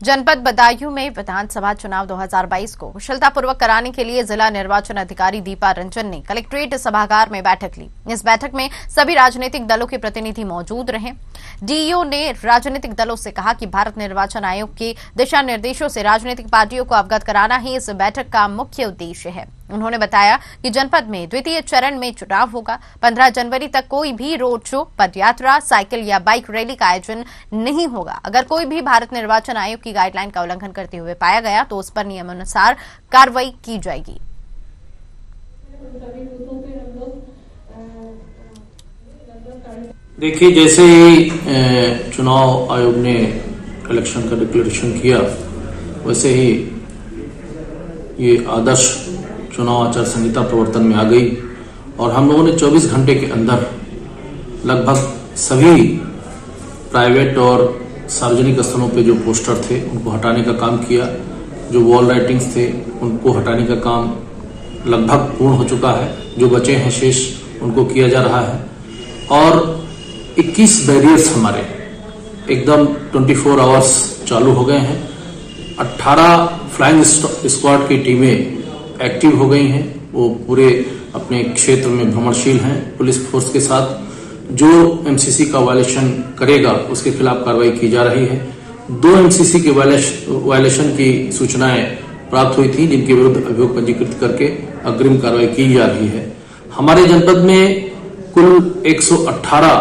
जनपद बदायूं में विधानसभा चुनाव 2022 को कुशलतापूर्वक कराने के लिए जिला निर्वाचन अधिकारी दीपा रंजन ने कलेक्ट्रेट सभागार में बैठक ली। इस बैठक में सभी राजनीतिक दलों के प्रतिनिधि मौजूद रहे। डीईओ ने राजनीतिक दलों से कहा कि भारत निर्वाचन आयोग के दिशा निर्देशों से राजनीतिक पार्टियों को अवगत कराना ही इस बैठक का मुख्य उद्देश्य है। उन्होंने बताया कि जनपद में द्वितीय चरण में चुनाव होगा। 15 जनवरी तक कोई भी रोड शो, पदयात्रा, साइकिल या बाइक रैली का आयोजन नहीं होगा। अगर कोई भी भारत निर्वाचन आयोग की गाइडलाइन का उल्लंघन करते हुए पाया गया तो उस पर नियमानुसार कार्रवाई की जाएगी। देखिए, जैसे ही चुनाव आयोग ने इलेक्शन का डिक्लेरेशन किया, वैसे ही ये आदर्श चुनाव आचार संहिता प्रवर्तन में आ गई और हम लोगों ने 24 घंटे के अंदर लगभग सभी प्राइवेट और सार्वजनिक स्थलों पे जो पोस्टर थे, उनको हटाने का काम किया। जो वॉल राइटिंग्स थे, उनको हटाने का काम लगभग पूर्ण हो चुका है। जो बचे हैं शेष, उनको किया जा रहा है। और 21 बैरियर्स हमारे एकदम 24 फोर आवर्स चालू हो गए हैं। 18 फ्लाइंग स्क्वाड की टीमें एक्टिव हो गई हैं। वो पूरे अपने क्षेत्र में भ्रमणशील हैं पुलिस फोर्स के साथ। जो एमसीसी का वायलेशन करेगा, उसके खिलाफ कार्रवाई की जा रही है। दो एमसीसी के वायलेशन की सूचनाएँ प्राप्त हुई थी, जिनके विरुद्ध अभियोग पंजीकृत करके अग्रिम कार्रवाई की जा रही है। हमारे जनपद में कुल 118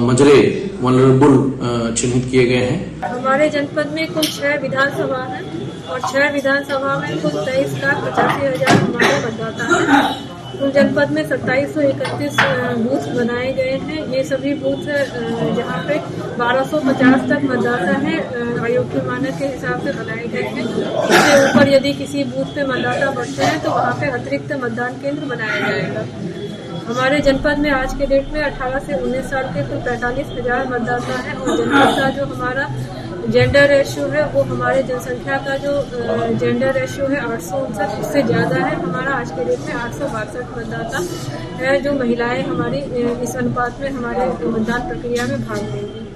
मजरे वनरेबल चिन्हित किए गए हैं। हमारे जनपद में कुल छह विधानसभा है। और छह विधानसभा में कुल तेईस लाख पचासी हज़ार हमारे मतदाता है। कुल जनपद में सत्ताईस सौ इकतीस बूथ बनाए गए हैं। ये सभी बूथ जहाँ पे 1250 तक मतदाता है आयोग के मानक के हिसाब से बनाए गए हैं। इससे ऊपर यदि किसी बूथ पे मतदाता बढ़ते हैं तो वहाँ पे अतिरिक्त मतदान केंद्र बनाया जाएगा। हमारे जनपद में आज के डेट में 18 से 19 साल के कुल पैंतालीस हज़ार मतदाता है और जनपद का जो हमारा जेंडर रेशियो है, वो हमारे जनसंख्या का जो जेंडर रेशियो है आठ सौ उनसठ उससे ज़्यादा है। हमारा आज के डेट में आठ सौ बासठ मतदाता है जो महिलाएँ हमारी इस अनुपात में हमारे मतदान प्रक्रिया में भाग लेंगी।